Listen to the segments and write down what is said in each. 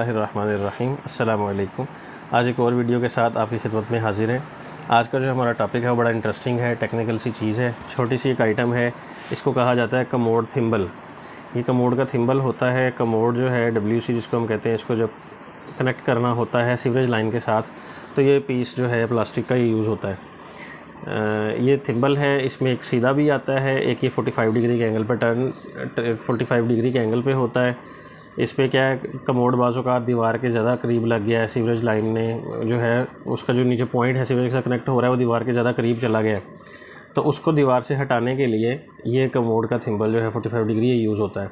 बिसमीम अल्लाम आज एक और वीडियो के साथ आपकी खिदमत में हाजिर हैं। आज का जो हमारा टॉपिक है, वो बड़ा इंटरेस्टिंग है टेक्निकल सी चीज़ है। छोटी सी एक आइटम है, इसको कहा जाता है कमोड थिम्बल ये कमोड का थिम्बल होता है, कमोड जो है डब्ल्यू सी जिसको हम कहते हैं, इसको जब कनेक्ट करना होता है सीवरेज लाइन के साथ तो ये पीस जो है प्लास्टिक का ही यूज़ होता है। ये थिम्बल है, इसमें एक सीधा भी आता है, एक ये 45 डिग्री के एंगल पर टर्न 45 डिग्री के एंगल पे होता है। इस पर क्या है कमोड बाजू का दीवार के ज़्यादा करीब लग गया है, सीवरेज लाइन ने जो है, उसका जो नीचे पॉइंट है, सीवरेज से कनेक्ट हो रहा है, वो दीवार के ज़्यादा करीब चला गया है। तो उसको दीवार से हटाने के लिए ये कमोड का थिम्बल जो है 45 डिग्री ये यूज़ होता है।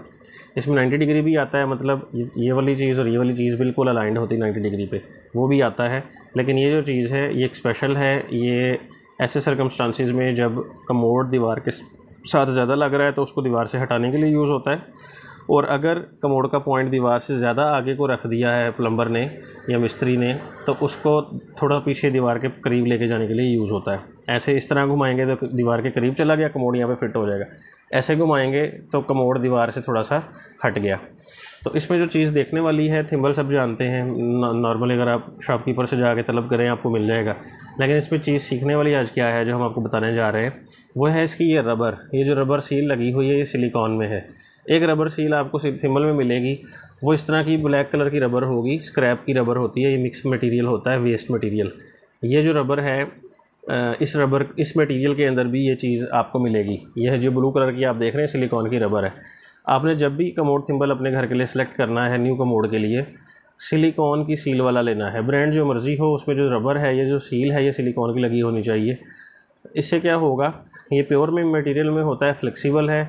इसमें 90 डिग्री भी आता है मतलब ये वाली चीज़ और ये वाली चीज़ बिल्कुल अलाइंड होती है नाइन्टी डिग्री पे, वो भी आता है। लेकिन ये जो चीज़ है, ये एक स्पेशल है, ये ऐसे सरकमस्टांसिस में जब कमोड दीवार के साथ ज़्यादा लग रहा है तो उसको दीवार से हटाने के लिए यूज़ होता है। और अगर कमोड का पॉइंट दीवार से ज़्यादा आगे को रख दिया है प्लम्बर ने या मिस्त्री ने तो उसको थोड़ा पीछे दीवार के करीब लेके जाने के लिए यूज़ होता है। ऐसे इस तरह घुमाएँगे तो दीवार के करीब चला गया, कमोड यहाँ पे फिट हो जाएगा। ऐसे घुमाएँगे तो कमोड दीवार से थोड़ा सा हट गया। तो इसमें जो चीज़ देखने वाली है थिम्बल सब जानते हैं नॉर्मली अगर आप शॉपकीपर से जाके तलब करें, आपको मिल जाएगा। लेकिन इसमें चीज़ सीखने वाली आज क्या है, जो हम आपको बताने जा रहे हैं, वो है इसकी ये रबर ये जो रबर सील लगी हुई है, ये सिलिकॉन में है। एक रबर सील आपको सिम्बल में मिलेगी। वो इस तरह की ब्लैक कलर की रबर होगी स्क्रैप की रबर होती है, ये मिक्स मटेरियल होता है वेस्ट मटेरियल ये जो रबर है इस रबर, इस मटेरियल के अंदर भी ये चीज़ आपको मिलेगी। यह जो ब्लू कलर की आप देख रहे हैं सिलिकॉन की रबर है। आपने जब भी कमोड थिम्बल अपने घर के लिए सेलेक्ट करना है न्यू कमोड के लिए सिलिकॉन की सील वाला लेना है। ब्रांड जो मर्ज़ी हो, उसमें जो रबर है, ये जो सील है, ये सिलिकॉन की लगी होनी चाहिए। इससे क्या होगा, ये प्योर में मटेरियल में होता है फ्लेक्सिबल है।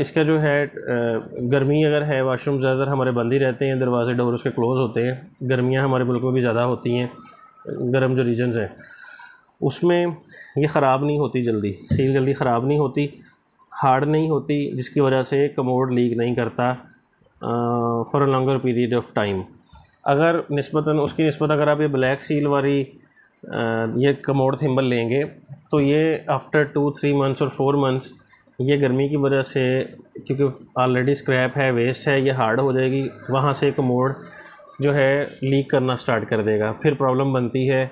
इसका जो है गर्मी अगर है वाशरूम ज़्यादातर हमारे बंद ही रहते हैं, दरवाजे डोर उसके क्लोज़ होते हैं। गर्मियाँ हमारे मुल्क में भी ज़्यादा होती हैं, गर्म जो रीजन्स हैं। उसमें ये ख़राब नहीं होती जल्दी सील जल्दी ख़राब नहीं होती हार्ड नहीं होती, जिसकी वजह से कमोड लीक नहीं करता for a longer period of time अगर नस्बता उसकी नस्बत अगर आप ये ब्लैक सील वाली ये कमोड थिम्बल लेंगे तो ये आफ्टर टू थ्री मंथ्स और फोर मंथ्स ये गर्मी की वजह से, क्योंकि ऑलरेडी स्क्रैप है वेस्ट है, ये हार्ड हो जाएगी, वहाँ से कमोड जो है लीक करना स्टार्ट कर देगा। फिर प्रॉब्लम बनती है,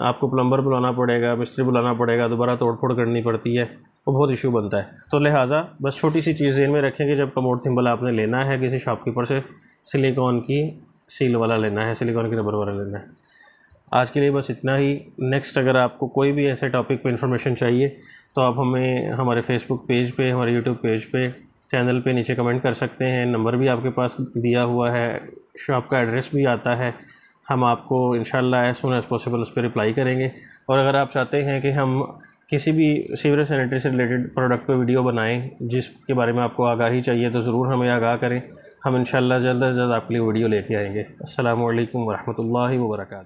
आपको प्लम्बर बुलाना पड़ेगा, मिस्त्री बुलाना पड़ेगा, दोबारा तोड़ फोड़ करनी पड़ती है, वो बहुत इशू बनता है। तो लिहाजा, बस छोटी सी चीज़ ध्यान में रखें कि जब कमोड थिम्बल आपने लेना है, किसी शॉपकीपर से सिलिकॉन की सील वाला लेना है सिलिकॉन की रबर वाला लेना है। आज के लिए बस इतना ही। नेक्स्ट अगर आपको कोई भी ऐसे टॉपिक पे इंफॉर्मेशन चाहिए तो आप हमें, हमारे फेसबुक पेज पे, हमारे यूट्यूब पेज पे चैनल पे नीचे कमेंट कर सकते हैं। नंबर भी आपके पास दिया हुआ है शॉप का एड्रेस भी आता है। हम आपको in as soon as possible उस पर रिप्लाई करेंगे। और अगर आप चाहते हैं कि हम किसी भी सीवरेज सैनिटरी से रिलेटेड प्रोडक्ट पर वीडियो बनाएँ, जिसके बारे में आपको आगाही चाहिए तो ज़रूर हमें आगाह करें। हम इन जल्द अज जल्द आपके लिए वीडियो लेके आएँगे। असल वरहमल वर्का